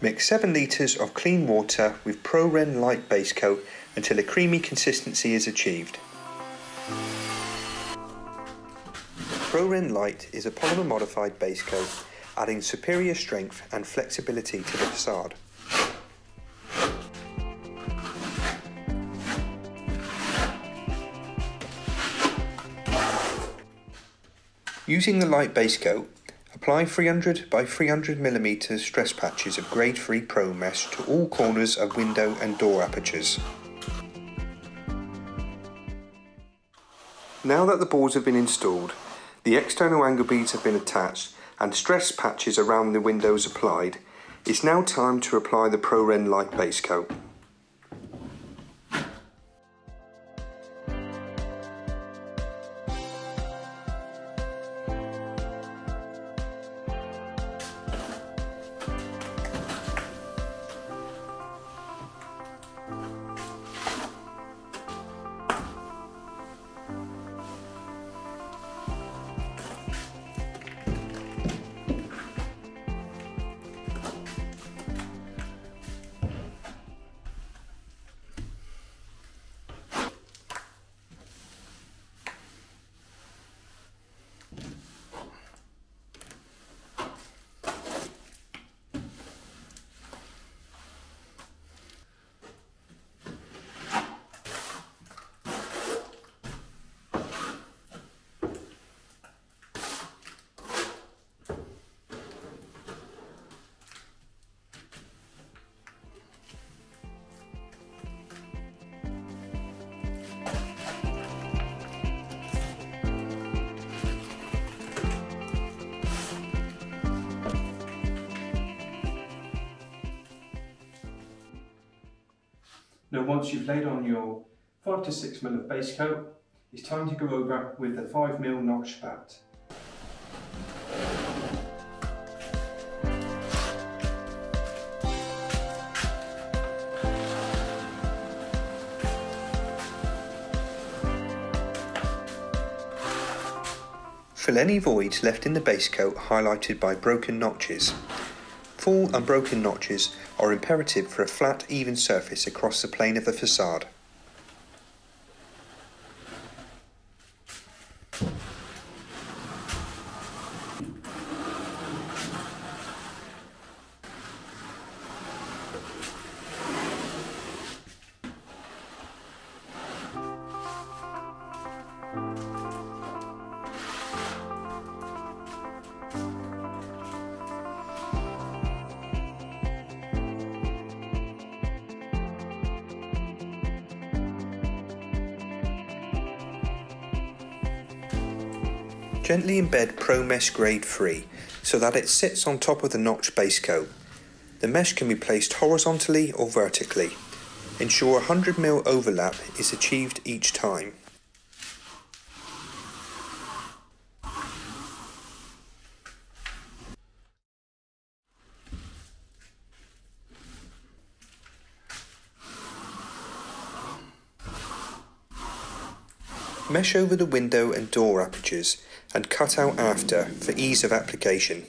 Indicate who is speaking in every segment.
Speaker 1: Mix 7 litres of clean water with ProRend Lite base coat until a creamy consistency is achieved. ProRend Lite is a polymer modified base coat, adding superior strength and flexibility to the facade. Using the light base coat, apply 300 by 300 mm stress patches of grade 3 ProMesh to all corners of window and door apertures. Now that the boards have been installed, the external angle beads have been attached and stress patches around the windows applied, it's now time to apply the ProRend Lite base coat.
Speaker 2: Now once you've laid on your 5 to 6 mm of base coat, it's time to go over with the 5 mm notch spat.
Speaker 1: Fill any voids left in the base coat highlighted by broken notches. Full unbroken notches are imperative for a flat, even surface across the plane of the facade. Gently embed ProMesh Grade 3 so that it sits on top of the notch base coat. The mesh can be placed horizontally or vertically. Ensure 100mm overlap is achieved each time. Mesh over the window and door apertures and cut out after for ease of application.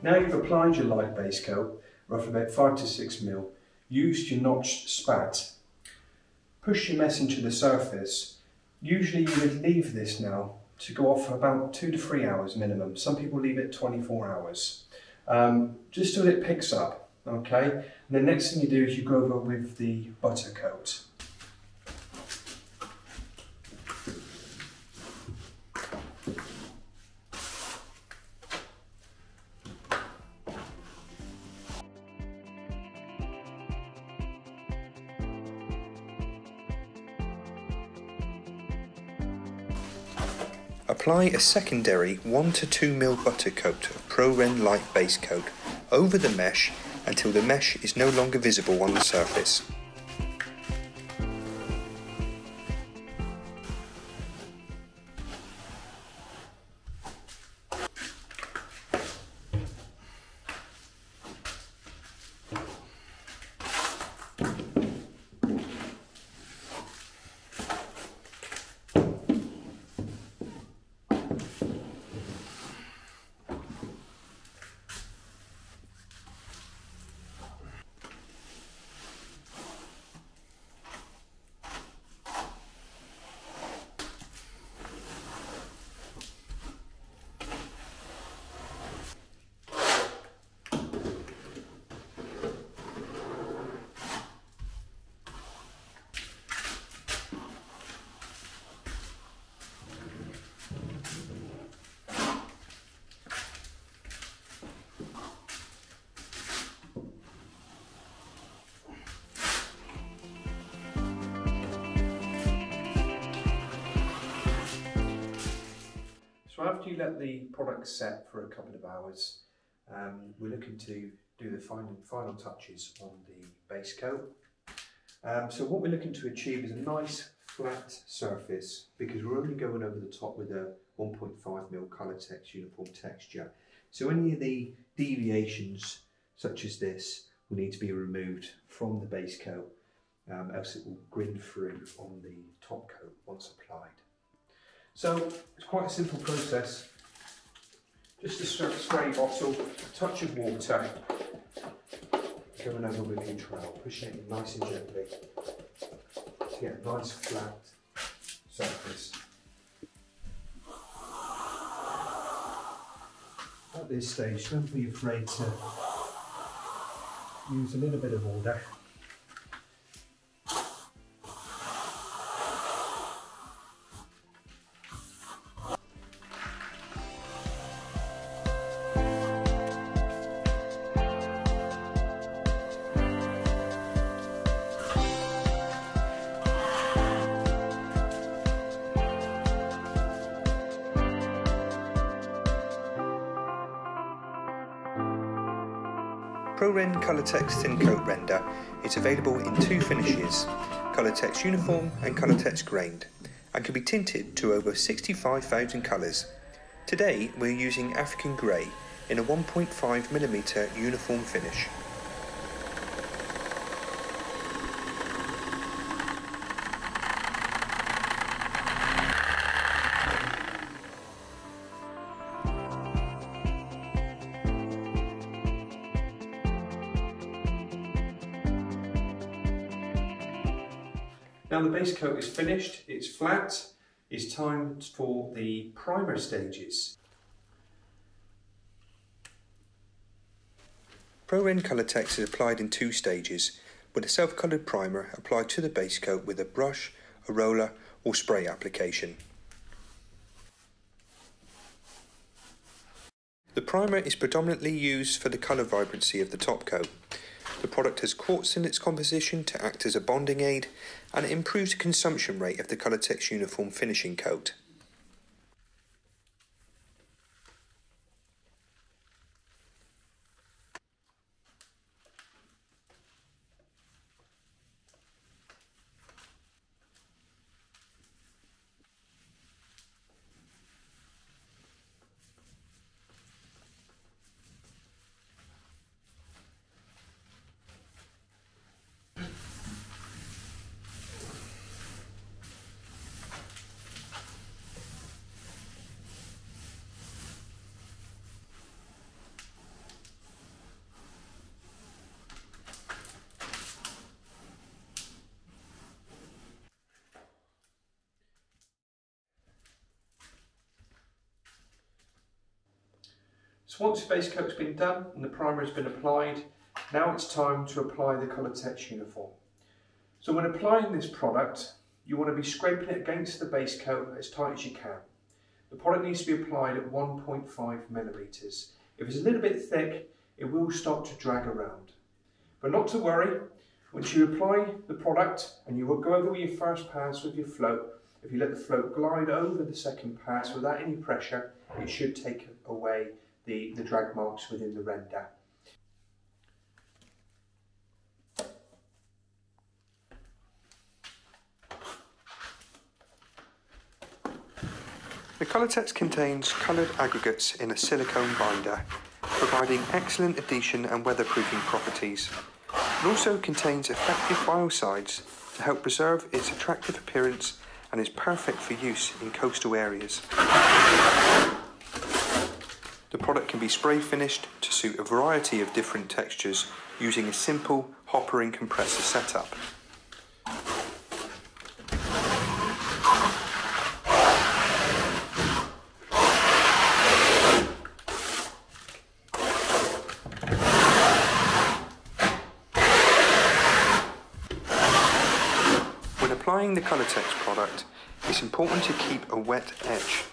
Speaker 2: Now you've applied your light base coat, roughly about 5 to 6 mil, used your notched spat, push your mess into the surface. Usually you would leave this now to go off for about 2 to 3 hours minimum. Some people leave it 24 hours. Um, just so that it picks up, okay? And the next thing you do is you go over with the butter coat.
Speaker 1: Apply a secondary 1 to 2 mil butter coat of ProRend Lite base coat over the mesh until the mesh is no longer visible on the surface.
Speaker 2: So after you let the product set for a couple of hours, um, we're looking to do the final, final touches on the base coat. Um, so what we're looking to achieve is a nice flat surface because we're only going over the top with a 1.5mm text uniform texture. So any of the deviations such as this will need to be removed from the base coat um, else it will grin through on the top coat once applied. So it's quite a simple process. Just a spray bottle, a touch of water, going over with your trowel, pushing it nice and gently to get a nice flat surface. At this stage, don't be afraid to use a little bit of water
Speaker 1: ProRend Thin Coat Render is available in two finishes, Colourtex Uniform and Colourtex Grained, and can be tinted to over 65,000 colours. Today we're using African Grey in a 1.5mm uniform finish.
Speaker 2: Now the base coat is finished, it's flat, it's time for the primer stages.
Speaker 1: ProRend Colourtex is applied in two stages, with a self-coloured primer applied to the base coat with a brush, a roller or spray application. The primer is predominantly used for the colour vibrancy of the top coat. The product has quartz in its composition to act as a bonding aid and it improves the consumption rate of the Colourtex uniform finishing coat.
Speaker 2: So once the base coat's been done and the primer has been applied, now it's time to apply the Colourtex uniform. So when applying this product, you want to be scraping it against the base coat as tight as you can. The product needs to be applied at 1.5 millimeters. If it's a little bit thick, it will start to drag around. But not to worry, once you apply the product and you will go over your first pass with your float, if you let the float glide over the second pass without any pressure, it should take away the, the drag marks within the render.
Speaker 1: The Colourtex contains coloured aggregates in a silicone binder, providing excellent adhesion and weatherproofing properties. It also contains effective biocides to help preserve its attractive appearance and is perfect for use in coastal areas. The product can be spray finished to suit a variety of different textures using a simple hopper and compressor setup. When applying the Colourtex product, it's important to keep a wet edge.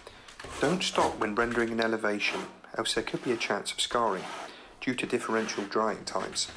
Speaker 1: Don't stop when rendering an elevation Oh, else there could be a chance of scarring due to differential drying times.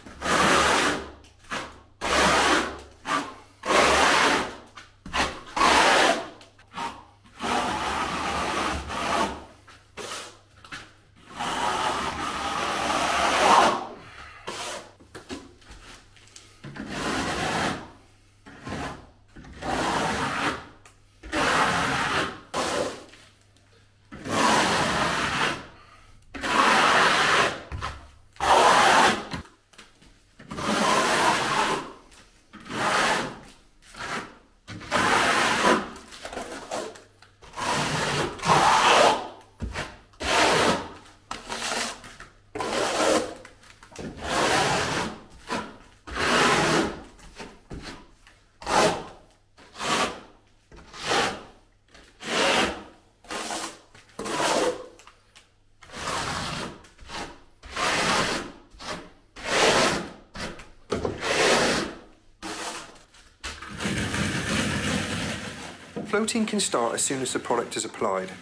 Speaker 1: Floating can start as soon as the product is applied,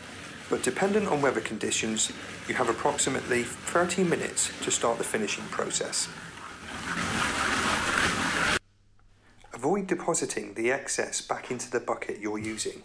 Speaker 1: but dependent on weather conditions, you have approximately 30 minutes to start the finishing process. Avoid depositing the excess back into the bucket you're using.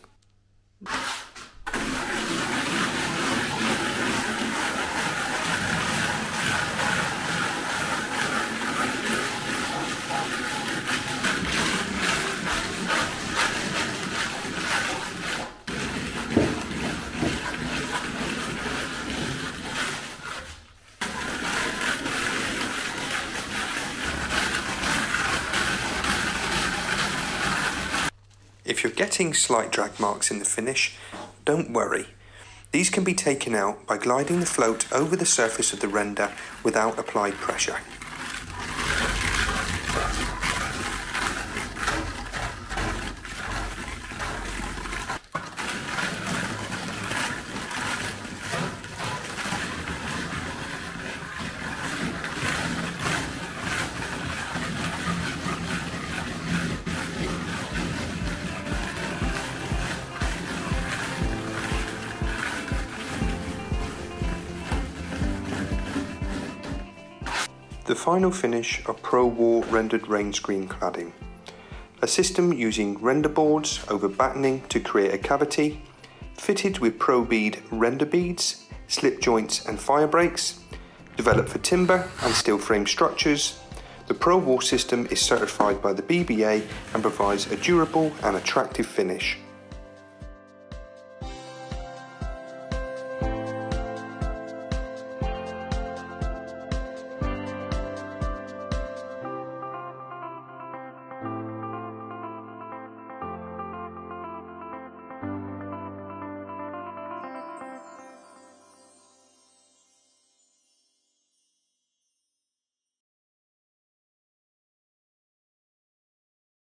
Speaker 1: Getting slight drag marks in the finish, don't worry. These can be taken out by gliding the float over the surface of the render without applied pressure. The final finish are ProWall rendered rain screen cladding. A system using render boards over battening to create a cavity, fitted with ProBead render beads, slip joints and fire breaks, developed for timber and steel frame structures. The ProWall system is certified by the BBA and provides a durable and attractive finish.